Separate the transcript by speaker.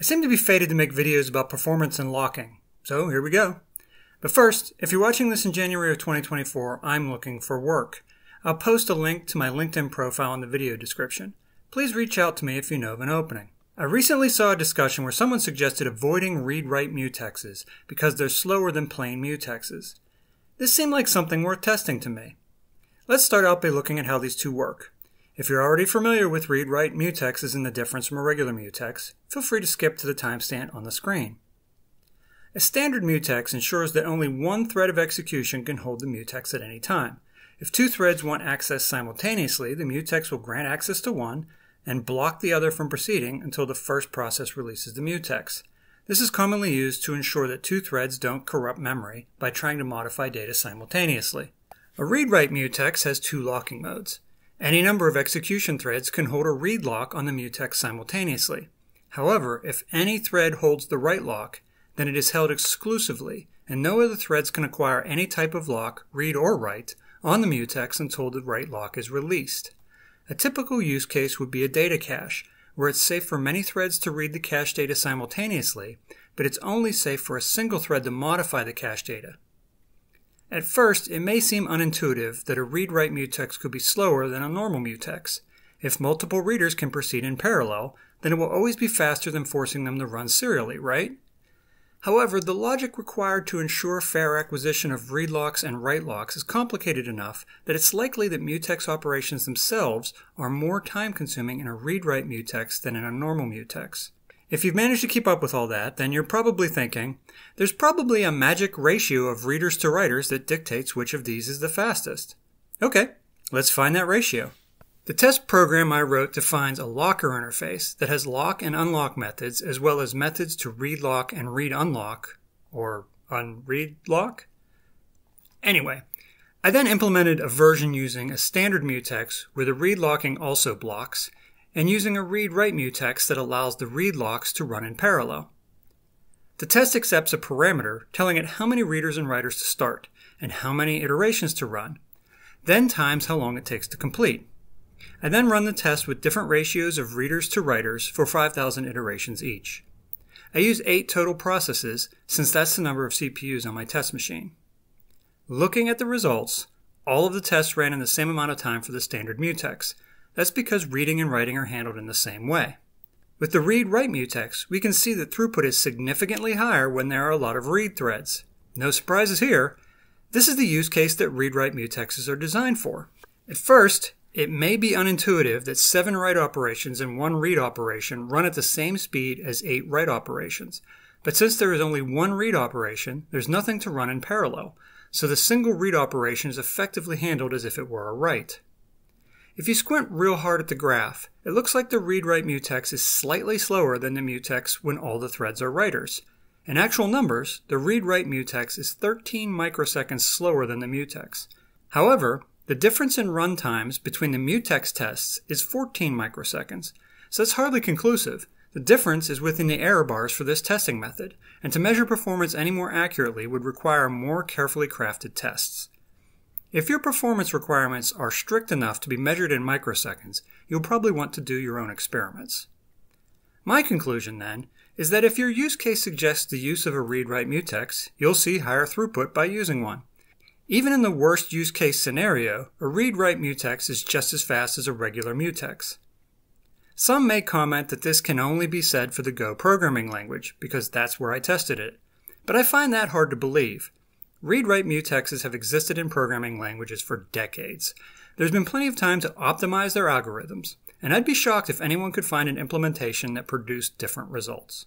Speaker 1: I seem to be fated to make videos about performance and locking, so here we go. But first, if you're watching this in January of 2024, I'm looking for work. I'll post a link to my LinkedIn profile in the video description. Please reach out to me if you know of an opening. I recently saw a discussion where someone suggested avoiding read-write mutexes because they're slower than plain mutexes. This seemed like something worth testing to me. Let's start out by looking at how these two work. If you're already familiar with read-write mutexes and the difference from a regular mutex, feel free to skip to the timestamp on the screen. A standard mutex ensures that only one thread of execution can hold the mutex at any time. If two threads want access simultaneously, the mutex will grant access to one and block the other from proceeding until the first process releases the mutex. This is commonly used to ensure that two threads don't corrupt memory by trying to modify data simultaneously. A read-write mutex has two locking modes. Any number of execution threads can hold a read lock on the mutex simultaneously. However, if any thread holds the write lock, then it is held exclusively, and no other threads can acquire any type of lock, read or write, on the mutex until the write lock is released. A typical use case would be a data cache, where it's safe for many threads to read the cache data simultaneously, but it's only safe for a single thread to modify the cache data. At first, it may seem unintuitive that a read-write mutex could be slower than a normal mutex. If multiple readers can proceed in parallel, then it will always be faster than forcing them to run serially, right? However, the logic required to ensure fair acquisition of read locks and write locks is complicated enough that it's likely that mutex operations themselves are more time consuming in a read-write mutex than in a normal mutex. If you've managed to keep up with all that, then you're probably thinking, there's probably a magic ratio of readers to writers that dictates which of these is the fastest. Okay, let's find that ratio. The test program I wrote defines a locker interface that has lock and unlock methods as well as methods to read lock and read unlock, or unread lock. Anyway, I then implemented a version using a standard mutex where the read locking also blocks and using a read-write mutex that allows the read locks to run in parallel. The test accepts a parameter telling it how many readers and writers to start and how many iterations to run, then times how long it takes to complete. I then run the test with different ratios of readers to writers for 5,000 iterations each. I use 8 total processes since that's the number of CPUs on my test machine. Looking at the results, all of the tests ran in the same amount of time for the standard mutex, that's because reading and writing are handled in the same way. With the read-write mutex, we can see that throughput is significantly higher when there are a lot of read threads. No surprises here. This is the use case that read-write mutexes are designed for. At first, it may be unintuitive that seven write operations and one read operation run at the same speed as eight write operations. But since there is only one read operation, there's nothing to run in parallel, so the single read operation is effectively handled as if it were a write. If you squint real hard at the graph, it looks like the read-write mutex is slightly slower than the mutex when all the threads are writers. In actual numbers, the read-write mutex is 13 microseconds slower than the mutex. However, the difference in run times between the mutex tests is 14 microseconds, so that's hardly conclusive. The difference is within the error bars for this testing method, and to measure performance any more accurately would require more carefully crafted tests. If your performance requirements are strict enough to be measured in microseconds, you'll probably want to do your own experiments. My conclusion, then, is that if your use case suggests the use of a read-write mutex, you'll see higher throughput by using one. Even in the worst use case scenario, a read-write mutex is just as fast as a regular mutex. Some may comment that this can only be said for the Go programming language, because that's where I tested it. But I find that hard to believe. Read-write mutexes have existed in programming languages for decades. There's been plenty of time to optimize their algorithms, and I'd be shocked if anyone could find an implementation that produced different results.